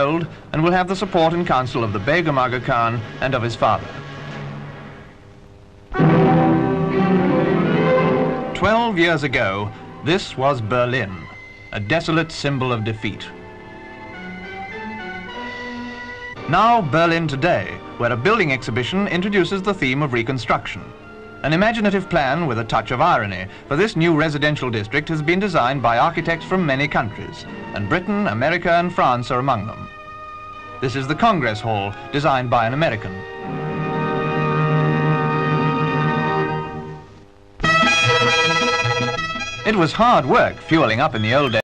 old and will have the support and counsel of the Begum Aga Khan and of his father. Twelve years ago, this was Berlin, a desolate symbol of defeat. Now Berlin today, where a building exhibition introduces the theme of reconstruction. An imaginative plan with a touch of irony, for this new residential district has been designed by architects from many countries, and Britain, America and France are among them. This is the Congress Hall, designed by an American. It was hard work fueling up in the old days.